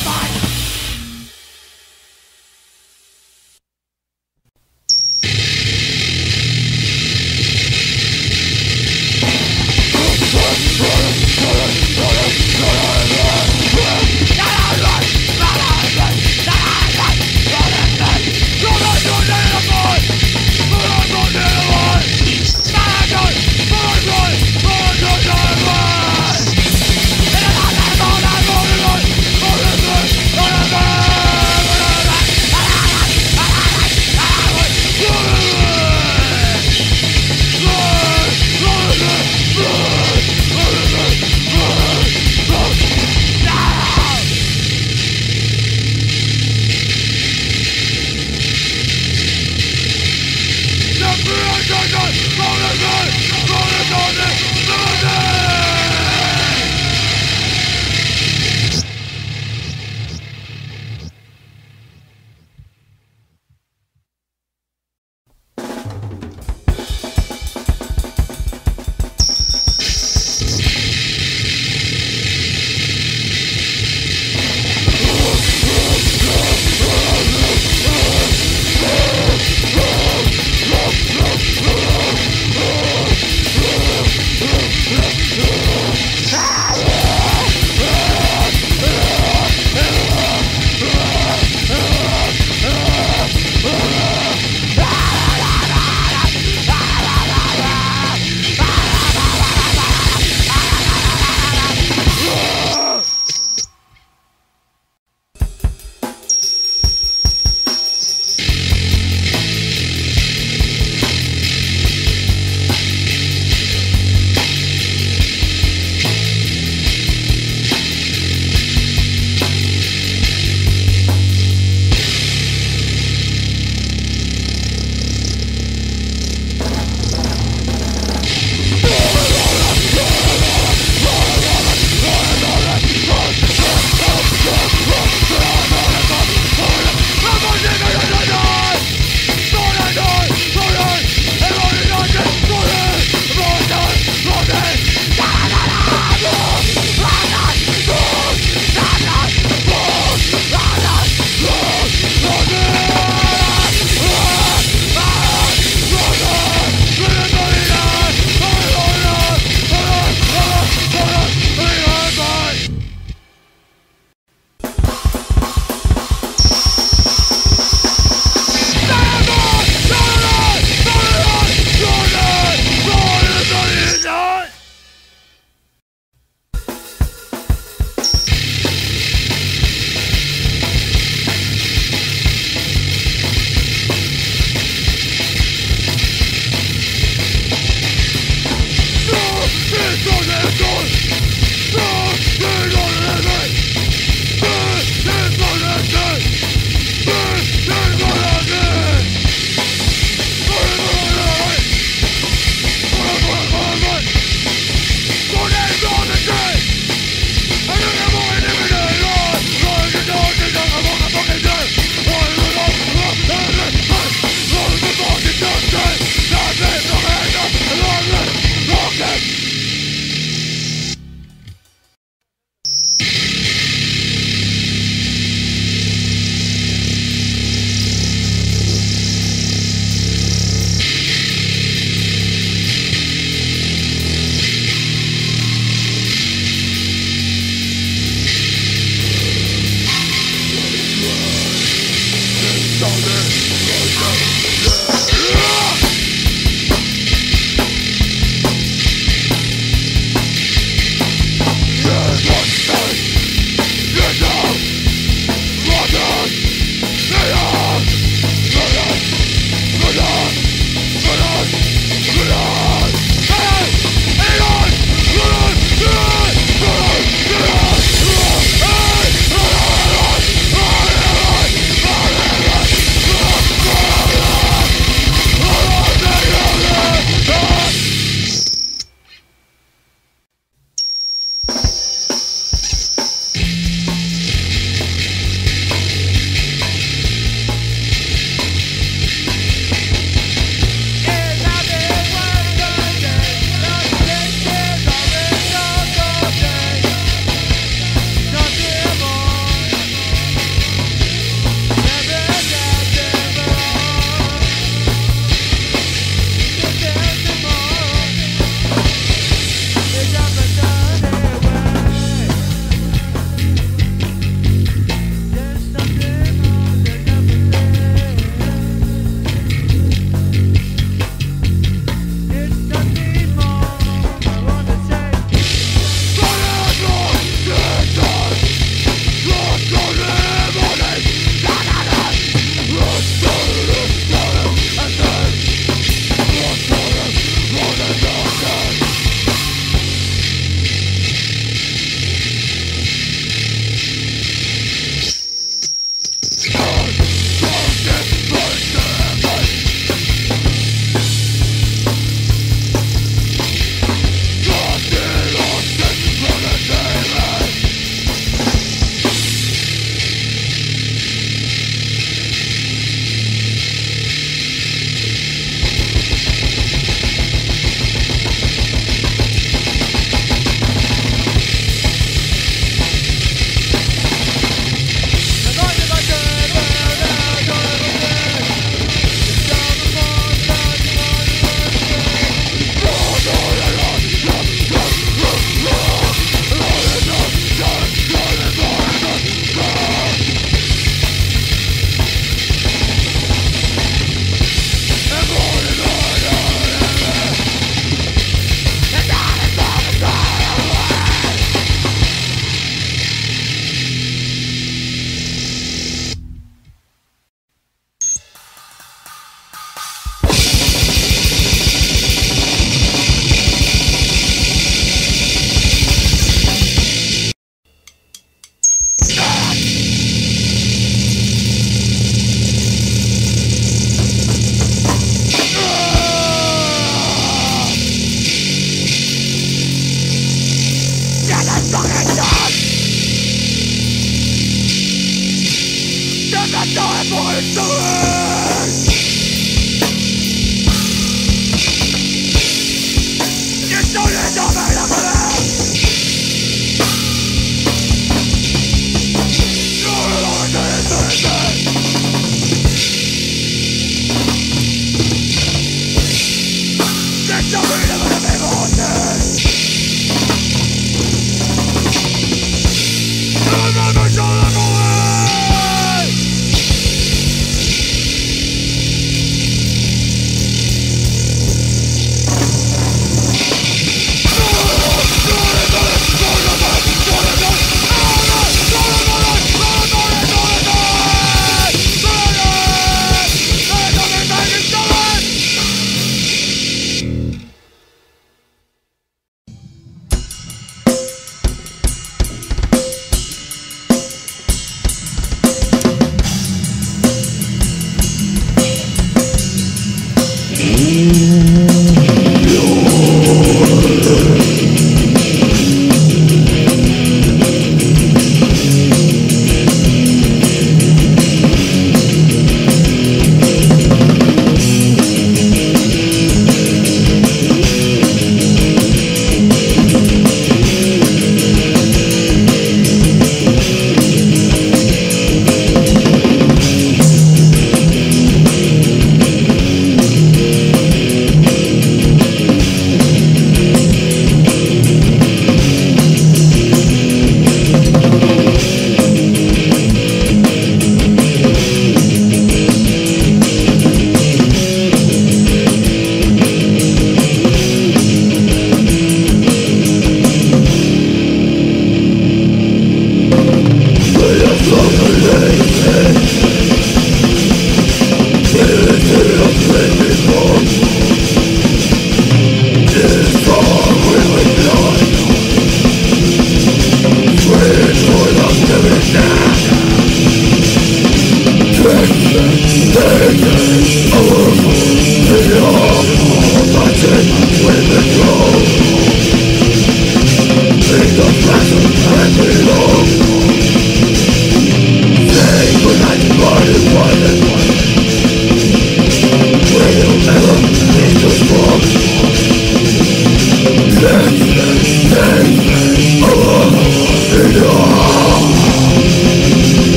Hang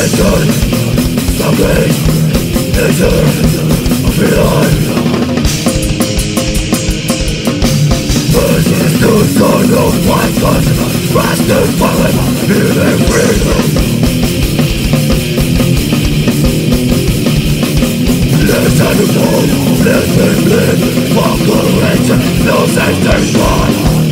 Attention, something nature of life Versus to son of white sun Faster falling, feeling freedom Less animal, less than blind Fuck correction, no sensation